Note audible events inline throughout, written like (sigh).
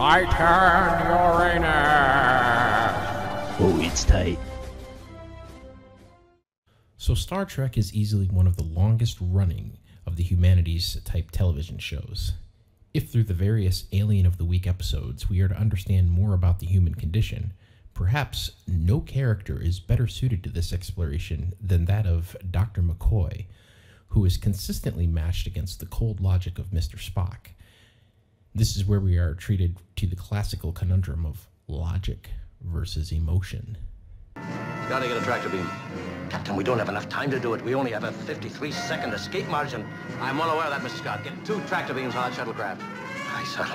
Titan Uranus! Oh, it's tight. So, Star Trek is easily one of the longest running of the humanities type television shows. If through the various Alien of the Week episodes we are to understand more about the human condition, perhaps no character is better suited to this exploration than that of Dr. McCoy, who is consistently matched against the cold logic of Mr. Spock. This is where we are treated to the classical conundrum of logic versus emotion. Gotta get a tractor beam. Captain, we don't have enough time to do it. We only have a 53 second escape margin. I'm well aware of that, Mr. Scott. Get two tractor beams on that shuttlecraft. Aye, sir.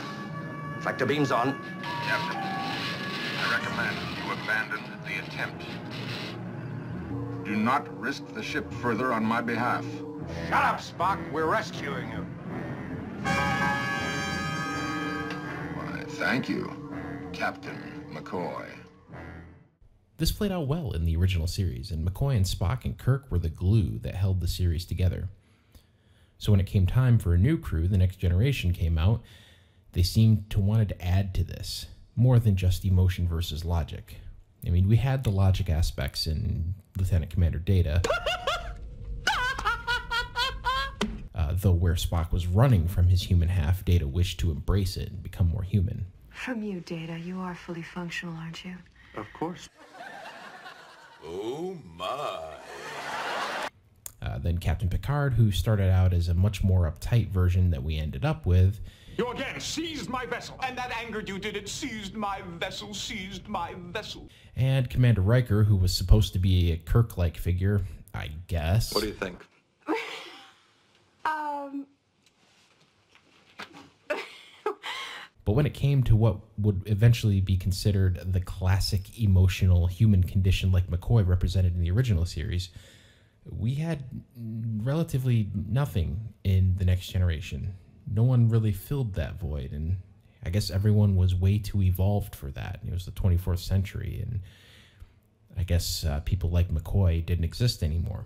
Tractor beams on. Captain, I recommend you abandon the attempt. Do not risk the ship further on my behalf. Shut up, Spock. We're rescuing you. Thank you, Captain McCoy. This played out well in the original series, and McCoy and Spock and Kirk were the glue that held the series together. So when it came time for a new crew, the next generation came out, they seemed to wanted to add to this, more than just emotion versus logic. I mean, we had the logic aspects in Lieutenant Commander Data, (laughs) uh, though where Spock was running from his human half, Data wished to embrace it and become more human. From you, Data, you are fully functional, aren't you? Of course. Oh, my. Uh, then Captain Picard, who started out as a much more uptight version that we ended up with, You again seized my vessel. And that angered you, did it? Seized my vessel, seized my vessel. and Commander Riker, who was supposed to be a Kirk like figure, I guess. What do you think? But when it came to what would eventually be considered the classic emotional human condition like McCoy represented in the original series, we had relatively nothing in the next generation. No one really filled that void, and I guess everyone was way too evolved for that. It was the 24th century, and I guess uh, people like McCoy didn't exist anymore.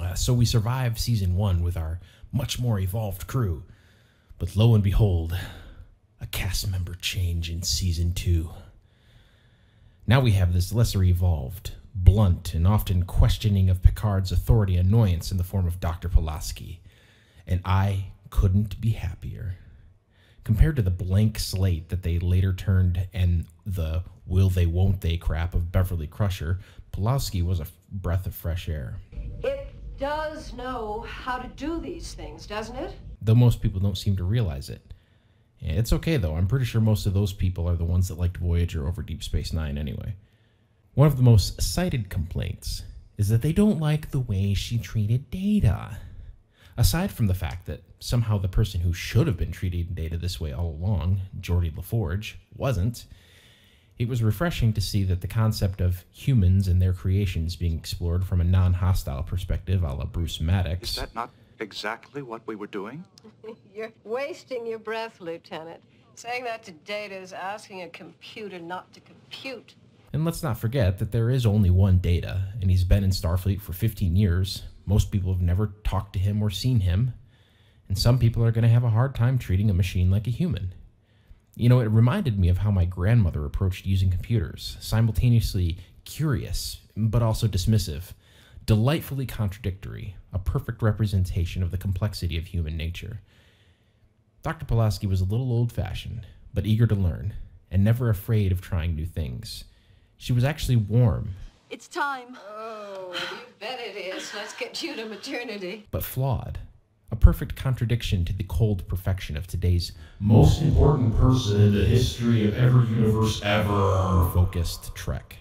Uh, so we survived season one with our much more evolved crew. But lo and behold, a cast member change in season two. Now we have this lesser evolved, blunt, and often questioning of Picard's authority annoyance in the form of Dr. Pulaski. And I couldn't be happier. Compared to the blank slate that they later turned and the will they won't they crap of Beverly Crusher, Pulaski was a breath of fresh air. It does know how to do these things, doesn't it? though most people don't seem to realize it. It's okay though. I'm pretty sure most of those people are the ones that liked Voyager over Deep Space Nine anyway. One of the most cited complaints is that they don't like the way she treated Data. Aside from the fact that somehow the person who should have been treating Data this way all along, Geordi La Forge, wasn't, it was refreshing to see that the concept of humans and their creations being explored from a non hostile perspective a la Bruce Maddox. Is that not exactly what we were doing? (laughs) You're wasting your breath, Lieutenant. Saying that to Data is asking a computer not to compute. And let's not forget that there is only one Data, and he's been in Starfleet for 15 years. Most people have never talked to him or seen him, and some people are going to have a hard time treating a machine like a human. You know, it reminded me of how my grandmother approached using computers, simultaneously curious, but also dismissive, delightfully contradictory, a perfect representation of the complexity of human nature. Dr. Pulaski was a little old fashioned, but eager to learn, and never afraid of trying new things. She was actually warm, it's time. Oh, you bet it is. Let's get you to maternity. but flawed. A perfect contradiction to the cold perfection of today's most important person in the history of every universe ever focused Trek.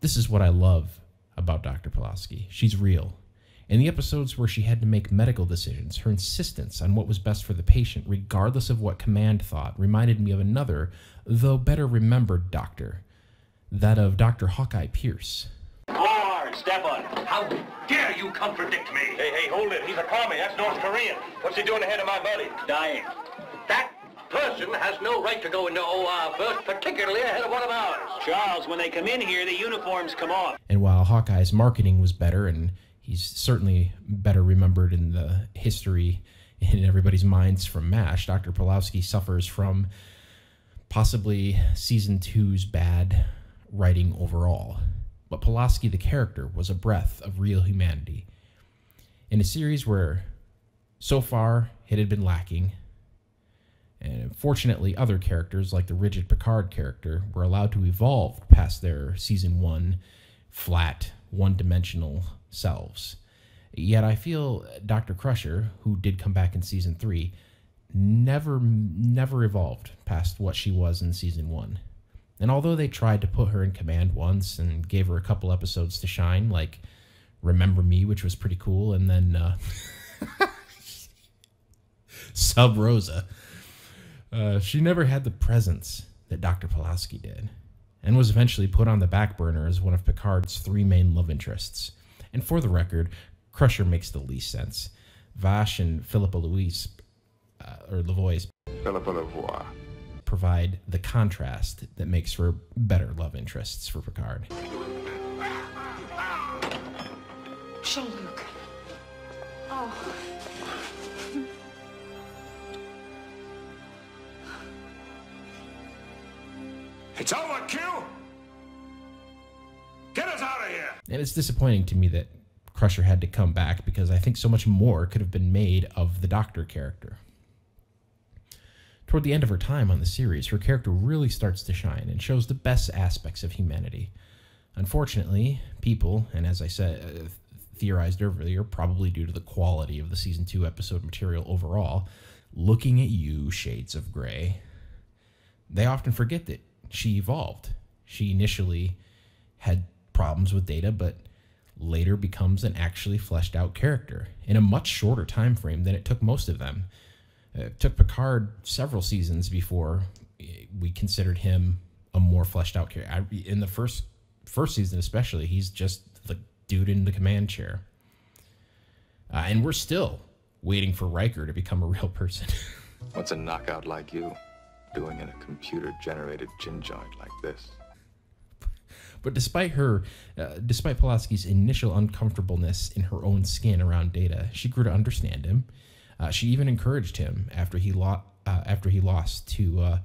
This is what I love about Dr. Pulaski. She's real. In the episodes where she had to make medical decisions, her insistence on what was best for the patient, regardless of what command thought, reminded me of another, though better remembered doctor, that of Dr. Hawkeye Pierce. Lord, step. How dare you contradict me? Hey, hey, hold it. He's a commie. That's North Korean. What's he doing ahead of my buddy? Dying. That person has no right to go into OR first, particularly ahead of one of ours. Charles, when they come in here, the uniforms come off. And while Hawkeye's marketing was better, and he's certainly better remembered in the history in everybody's minds from MASH, Dr. Pawlowski suffers from possibly season two's bad writing overall. But Pulaski, the character, was a breath of real humanity. In a series where so far it had been lacking, and fortunately, other characters, like the rigid Picard character, were allowed to evolve past their season one flat, one dimensional selves. Yet I feel Dr. Crusher, who did come back in season three, never never evolved past what she was in season one. And although they tried to put her in command once and gave her a couple episodes to shine, like Remember Me, which was pretty cool, and then uh, (laughs) Sub Rosa, uh, she never had the presence that Dr. Pawlowski did, and was eventually put on the back burner as one of Picard's three main love interests. And for the record, Crusher makes the least sense. Vash and Philippa Louise, uh, or Louvois, Philippa Louvois. provide the contrast that makes for better love interests for Picard. Jean-Luc. Oh. It's overkill! Get us out of here! And it's disappointing to me that Crusher had to come back because I think so much more could have been made of the Doctor character. Toward the end of her time on the series, her character really starts to shine and shows the best aspects of humanity. Unfortunately, people, and as I said, uh, theorized earlier, probably due to the quality of the season 2 episode material overall, looking at you, Shades of Grey, they often forget that she evolved. She initially had problems with data, but later becomes an actually fleshed out character in a much shorter time frame than it took most of them. It took Picard several seasons before we considered him a more fleshed out character. In the first first season, especially, he's just the dude in the command chair, uh, and we're still waiting for Riker to become a real person. (laughs) What's a knockout like you doing in a computer-generated gin joint like this? But despite her, uh, despite Pulaski's initial uncomfortableness in her own skin around Data, she grew to understand him. Uh, she even encouraged him after he lo- uh, after he lost to uh,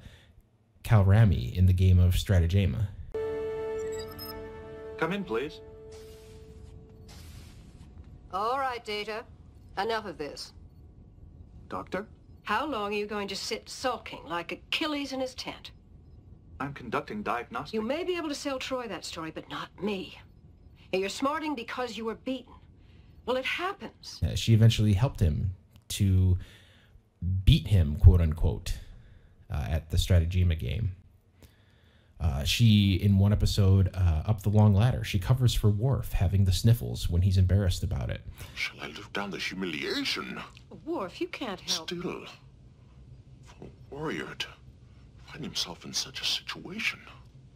Kolrami in the game of Stratagema. Come in, please. All right, Data. Enough of this. Doctor, How long are you going to sit sulking like Achilles in his tent? I'm conducting diagnostics. You may be able to sell Troy that story, but not me. And you're smarting because you were beaten. Well, it happens. Uh, she eventually helped him to beat him, quote unquote, uh, at the Stratagema game. Uh, she, in one episode, uh, up the long ladder, she covers for Worf having the sniffles when he's embarrassed about it. Shall I live down this humiliation? Worf, you can't help. Still, for a warrior to find himself in such a situation.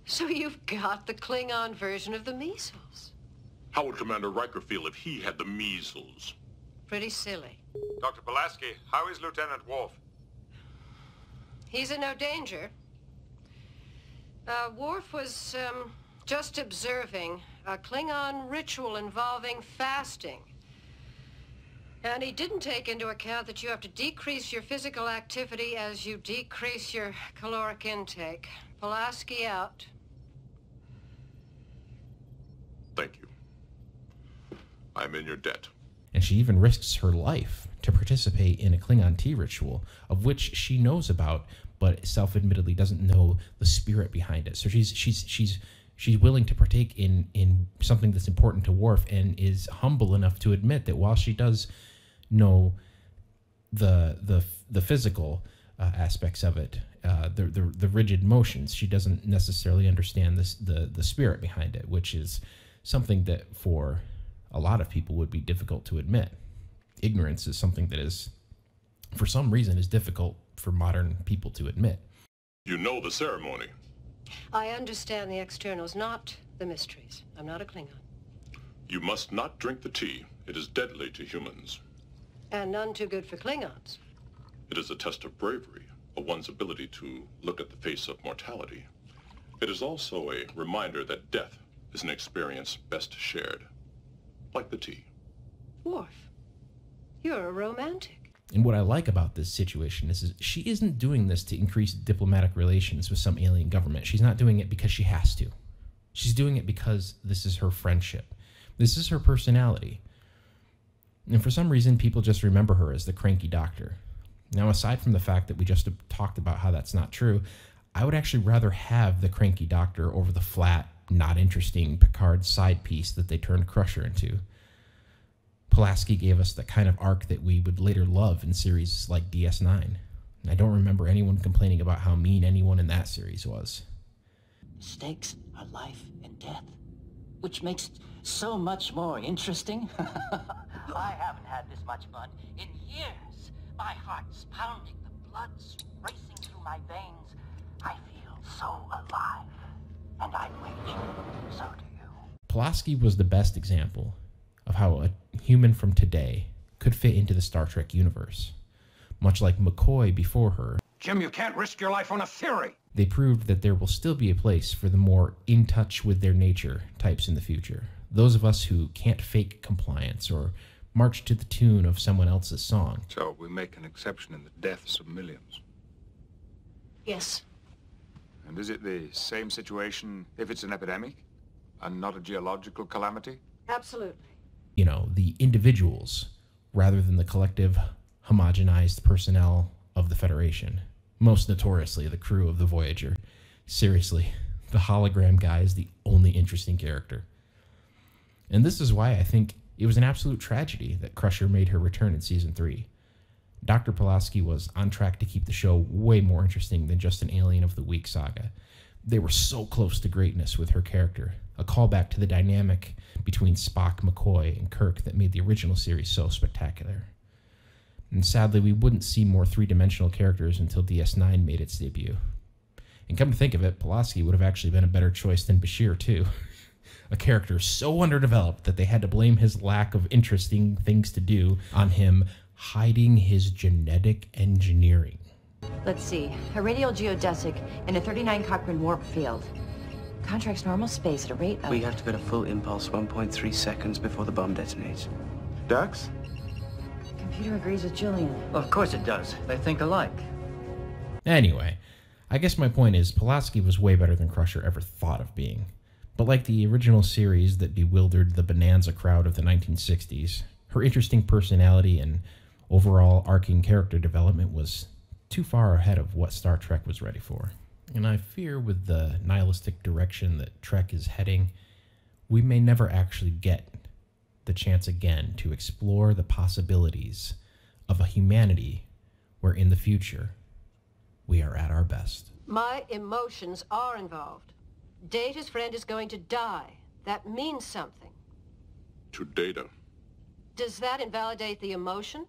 So you've got the Klingon version of the measles. How would Commander Riker feel if he had the measles? Pretty silly. Dr. Pulaski, how is Lieutenant Worf? He's in no danger. Uh, Worf was um, just observing a Klingon ritual involving fasting. And he didn't take into account that you have to decrease your physical activity as you decrease your caloric intake. Pulaski out. Thank you. I'm in your debt. and she even risks her life to participate in a Klingon tea ritual, of which she knows about, but self-admittedly doesn't know the spirit behind it. So she's she's she's she's willing to partake in in something that's important to Worf, and is humble enough to admit that while she does know the the the physical uh, aspects of it, uh, the, the the rigid motions, she doesn't necessarily understand this the the spirit behind it, which is something that for a lot of people would be difficult to admit. Ignorance is something that is, for some reason, is difficult for modern people to admit. You know the ceremony. I understand the externals, not the mysteries. I'm not a Klingon. You must not drink the tea. It is deadly to humans. And none too good for Klingons. It is a test of bravery, of one's ability to look at the face of mortality. It is also a reminder that death is an experience best shared, like the tea. Worf, you're a romantic. And what I like about this situation is, is she isn't doing this to increase diplomatic relations with some alien government. She's not doing it because she has to. She's doing it because this is her friendship. This is her personality. And for some reason, people just remember her as the cranky doctor. Now, aside from the fact that we just talked about how that's not true, I would actually rather have the cranky doctor over the flat, not interesting Picard side piece that they turned Crusher into. Pulaski gave us the kind of arc that we would later love in series like DS9. I don't remember anyone complaining about how mean anyone in that series was. Stakes are life and death, which makes it so much more interesting. (laughs) I haven't had this much fun in years. My heart's pounding, the blood's racing through my veins. I feel so alive. And I wager, so do you. Pulaski was the best example of how a human from today could fit into the Star Trek universe. Much like McCoy before her, Jim, you can't risk your life on a theory. they proved that there will still be a place for the more in touch with their nature types in the future. Those of us who can't fake compliance or march to the tune of someone else's song. So we make an exception in the deaths of millions. Yes. And is it the same situation if it's an epidemic and not a geological calamity? Absolutely. You know, the individuals rather than the collective homogenized personnel of the Federation. Most notoriously, the crew of the Voyager. Seriously, the hologram guy is the only interesting character. And this is why I think it was an absolute tragedy that Crusher made her return in season three. Dr. Pulaski was on track to keep the show way more interesting than just an Alien of the Week saga. They were so close to greatness with her character, a callback to the dynamic between Spock, McCoy, and Kirk that made the original series so spectacular. And sadly, we wouldn't see more three dimensional characters until DS9 made its debut. And come to think of it, Pulaski would have actually been a better choice than Bashir, too. (laughs) a character so underdeveloped that they had to blame his lack of interesting things to do on him hiding his genetic engineering. Let's see. A radial geodesic in a 39 Cochrane warp field. Contracts normal space at a rate of... We have to get a full impulse 1.3 seconds before the bomb detonates. Dax? Computer agrees with Julian. Well, of course it does. They think alike. Anyway, I guess my point is Pulaski was way better than Crusher ever thought of being. But like the original series that bewildered the Bonanza crowd of the 1960s, her interesting personality and overall arcing character development was too far ahead of what Star Trek was ready for. And I fear with the nihilistic direction that Trek is heading, we may never actually get the chance again to explore the possibilities of a humanity where in the future we are at our best. My emotions are involved. Data's friend is going to die. That means something. To Data. Does that invalidate the emotion?